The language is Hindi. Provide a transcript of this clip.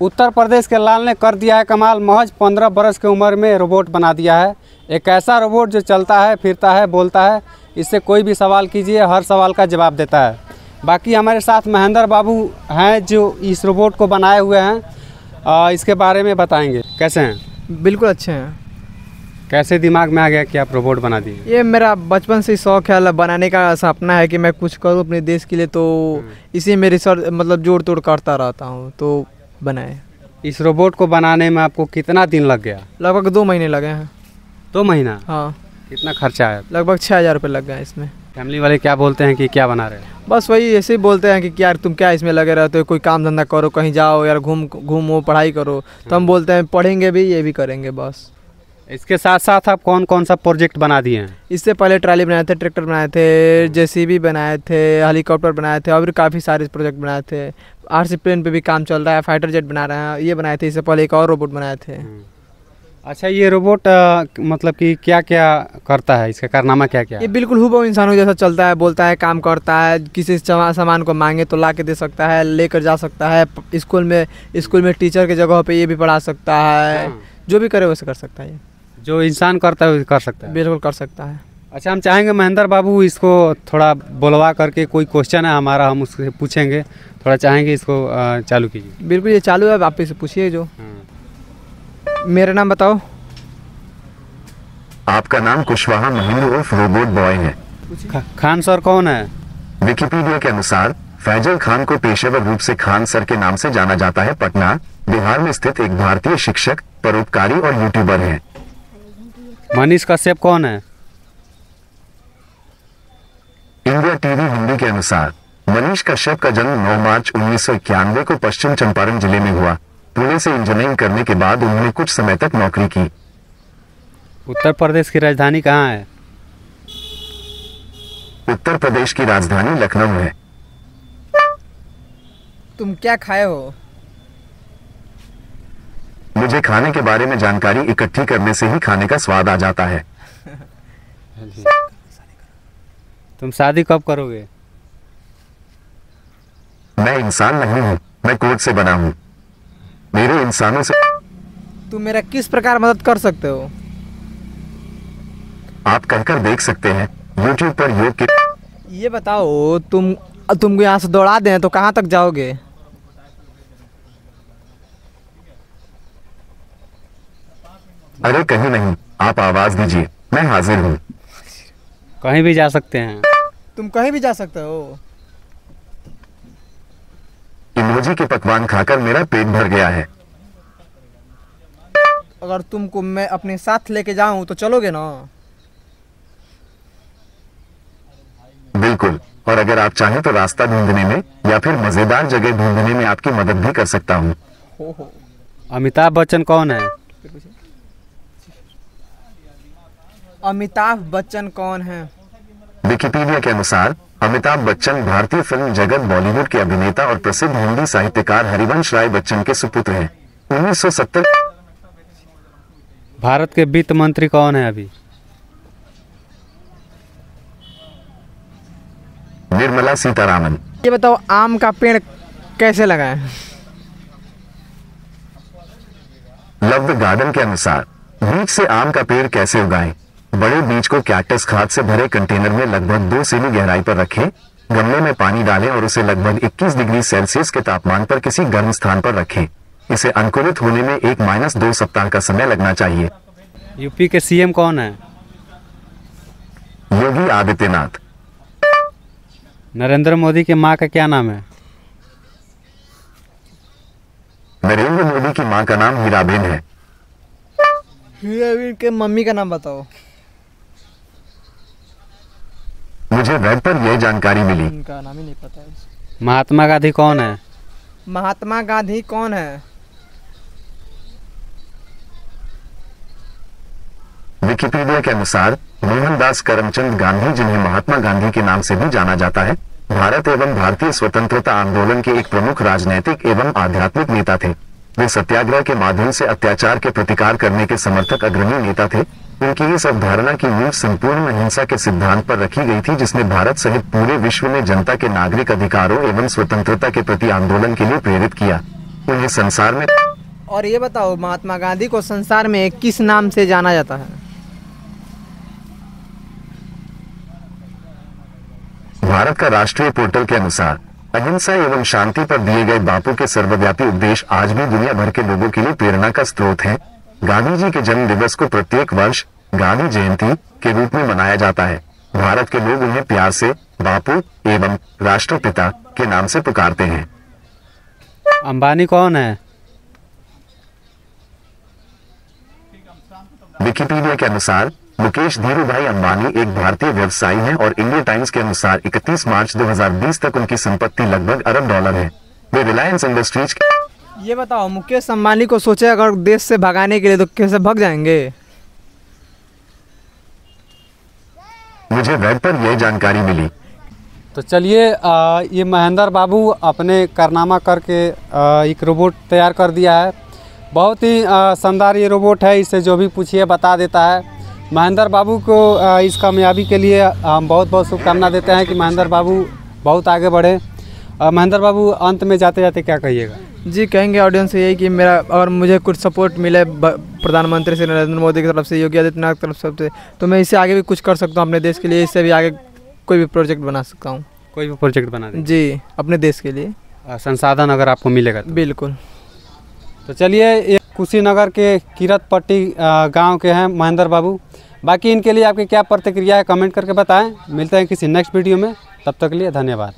उत्तर प्रदेश के लाल ने कर दिया है कमाल। महज पंद्रह बरस की उम्र में रोबोट बना दिया है। एक ऐसा रोबोट जो चलता है फिरता है बोलता है इससे कोई भी सवाल कीजिए हर सवाल का जवाब देता है। बाकी हमारे साथ महेंद्र बाबू हैं जो इस रोबोट को बनाए हुए हैं। आ, इसके बारे में बताएँगे। कैसे हैं? बिल्कुल अच्छे हैं। कैसे दिमाग में आ गया कि आप रोबोट बना दिए ये मेरा बचपन से शौक है बनाने का सपना है कि मैं कुछ करूँ अपने देश के लिए तो इसी में रिसर्च मतलब जोड़ तोड़ करता रहता हूँ। तो बनाए इस रोबोट को बनाने में आपको कितना दिन लग गया? लगभग दो महीने लगे हैं। दो महीना? हाँ। कितना खर्चा है लगभग छः हज़ार रुपये लग गए इसमें। फैमिली वाले क्या बोलते हैं कि क्या बना रहे हैं? बस वही ऐसे ही बोलते हैं कि यार तुम क्या इसमें लगे रहते हो? कोई काम धंधा करो कहीं जाओ यार घूम घूमो पढ़ाई करो। तो हम बोलते हैं पढ़ेंगे भी ये भी करेंगे बस। इसके साथ साथ आप कौन कौन सा प्रोजेक्ट बना दिए हैं? इससे पहले ट्राली बनाए थे ट्रैक्टर बनाए थे जेसीबी बनाए थे हेलीकॉप्टर बनाए थे और भी काफ़ी सारे प्रोजेक्ट बनाए थे। आर सी प्लेन पे भी काम चल रहा है फाइटर जेट बना रहे हैं ये बनाए थे इससे पहले एक और रोबोट बनाए थे। अच्छा ये रोबोट अ, मतलब कि क्या क्या करता है? इसका कारनामा क्या क्या ये बिल्कुल हुबहू इंसानों जैसा चलता है बोलता है काम करता है किसी सामान को मांगे तो ला के दे सकता है लेकर जा सकता है स्कूल में स्कूल में टीचर के जगह पे ये भी पढ़ा सकता है हाँ। जो भी करे वैसे कर सकता है ये। जो इंसान करता है कर सकता है। बिल्कुल कर सकता है। अच्छा हम चाहेंगे महेंद्र बाबू इसको थोड़ा बोलवा करके कोई क्वेश्चन है हमारा हम उससे पूछेंगे। थोड़ा चाहेंगे इसको चालू कीजिए। बिल्कुल ये चालू है आप इसे पूछिए जो। हाँ। मेरा नाम बताओ। आपका नाम कुशवाहा महेंद्र उर्फ़ रोबोट बॉय है। खा- खान सर कौन है? विकिपीडिया के अनुसार फैजल खान को पेशेवर रूप से खान सर के नाम से जाना जाता है पटना। बिहार में स्थित एक भारतीय शिक्षक परोपकारी और यूट्यूबर हैं। मनीष कश्यप कौन है? इंडिया टीवी हिंदी के अनुसार मनीष कश्यप का जन्म 9 मार्च उन्नीस सौ इक्यानवे को पश्चिम चंपारण ज़िले में हुआ। पुणे से इंजीनियरिंग करने के बाद उन्होंने कुछ समय तक नौकरी की। उत्तर प्रदेश की राजधानी कहाँ है? उत्तर प्रदेश की राजधानी लखनऊ है। तुम क्या खाए हो? मुझे खाने के बारे में जानकारी इकट्ठी करने से ही खाने का स्वाद आ जाता है। तुम शादी कब करोगे? मैं इंसान नहीं हूँ मैं कोड से बना हूँ। मेरे इंसानों से तुम मेरा किस प्रकार मदद कर सकते हो? आप कहकर देख सकते हैं यूट्यूब पर योग के ये बताओ तुम तुमको यहाँ से दौड़ा दें तो कहाँ तक जाओगे? अरे कहीं नहीं आप आवाज़ दीजिए मैं हाजिर हूँ। कहीं भी जा सकते हैं। तुम कहीं भी जा सकते हो। इमोजी के पकवान खाकर मेरा पेट भर गया है। अगर तुमको मैं अपने साथ लेके जाऊँ तो चलोगे ना? बिल्कुल और अगर आप चाहें तो रास्ता ढूँढने में या फिर मज़ेदार जगह ढूँढने में आपकी मदद भी कर सकता हूँ। अमिताभ बच्चन कौन है? अमिताभ बच्चन कौन है? विकिपीडिया के अनुसार अमिताभ बच्चन भारतीय फ़िल्म जगत बॉलीवुड के अभिनेता और प्रसिद्ध हिंदी साहित्यकार हरिवंश राय बच्चन के सुपुत्र हैं। 1970 भारत के वित्त मंत्री कौन है अभी? निर्मला सीतारामन। ये बताओ आम का पेड़ कैसे लगाएँ लव द गार्डन के अनुसार बीज से आम का पेड़ कैसे उगाएँ? बड़े बीज को कैक्टस खाद से भरे कंटेनर में लगभग दो सेमी गहराई पर रखें गमले में पानी डालें और उसे लगभग 21 डिग्री सेल्सियस के तापमान पर किसी गर्म स्थान पर रखें। इसे अंकुरित होने में एक माइनस दो सप्ताह का समय लगना चाहिए। यूपी के सीएम कौन है? योगी आदित्यनाथ। नरेंद्र मोदी के माँ का क्या नाम है? नरेंद्र मोदी की माँ का नाम हीराबेन है। हीरावीर के मम्मी का नाम बताओ। मुझे वेब पर यह जानकारी मिली। उनका नाम ही नहीं पता है। महात्मा गांधी कौन है? महात्मा गांधी कौन है? विकिपीडिया के अनुसार मोहनदास करमचंद गांधी जिन्हें महात्मा गांधी के नाम से भी जाना जाता है भारत एवं भारतीय स्वतंत्रता आंदोलन के एक प्रमुख राजनैतिक एवं आध्यात्मिक नेता थे। वे सत्याग्रह के माध्यम से अत्याचार के प्रतिकार करने के समर्थक अग्रणी नेता थे। उनकी इस अवधारणा की नींव संपूर्ण अहिंसा के सिद्धांत पर रखी गई थी जिसने भारत सहित पूरे विश्व में जनता के नागरिक अधिकारों एवं स्वतंत्रता के प्रति आंदोलन के लिए प्रेरित किया। उन्हें संसार में और ये बताओ महात्मा गांधी को संसार में किस नाम से जाना जाता है? भारत का राष्ट्रीय पोर्टल के अनुसार अहिंसा एवं शांति पर दिए गए बापू के सर्वव्यापी उपदेश आज भी दुनिया भर के लोगों के लिए प्रेरणा का स्रोत है। गांधी जी के जन्म दिवस को प्रत्येक वर्ष गांधी जयंती के रूप में मनाया जाता है। भारत के लोग उन्हें प्यार से बापू एवं राष्ट्रपिता के नाम से पुकारते हैं। अंबानी कौन है? विकिपीडिया के अनुसार मुकेश धीरूभाई अंबानी एक भारतीय व्यवसायी हैं और इंडिया टाइम्स के अनुसार 31 मार्च 2020 तक उनकी संपत्ति लगभग अरब डॉलर है। वे रिलायंस इंडस्ट्रीज़ के ये बताओ मुकेश अंबानी को सोचे अगर देश से भगाने के लिए तो कैसे भग जाएँगे? मुझे वेब पर यह जानकारी मिली। तो चलिए ये महेंद्र बाबू अपने कारनामा करके आ, एक रोबोट तैयार कर दिया है। बहुत ही शानदार ये रोबोट है इससे जो भी पूछिए बता देता है। महेंद्र बाबू को आ, इस कामयाबी के लिए हम बहुत बहुत शुभकामना देते हैं कि महेंद्र बाबू बहुत आगे बढ़े। महेंद्र बाबू अंत में जाते जाते क्या कहिएगा? जी कहेंगे ऑडियंस से यही कि मेरा अगर मुझे कुछ सपोर्ट मिले प्रधानमंत्री से नरेंद्र मोदी की तरफ़ से योगी आदित्यनाथ की तरफ़ से तो मैं इससे आगे भी कुछ कर सकता हूँ अपने देश के लिए इससे भी आगे कोई भी प्रोजेक्ट बना सकता हूँ। कोई भी प्रोजेक्ट बना दें। जी अपने देश के लिए। आ, संसाधन अगर आपको मिलेगा तो। बिल्कुल। तो चलिए ये कुशीनगर के किरत पट्टी गाँव के हैं महेंद्र बाबू। बाकी इनके लिए आपकी क्या प्रतिक्रिया है कमेंट करके बताएँ। मिलते हैं किसी नेक्स्ट वीडियो में। तब तक के लिए धन्यवाद।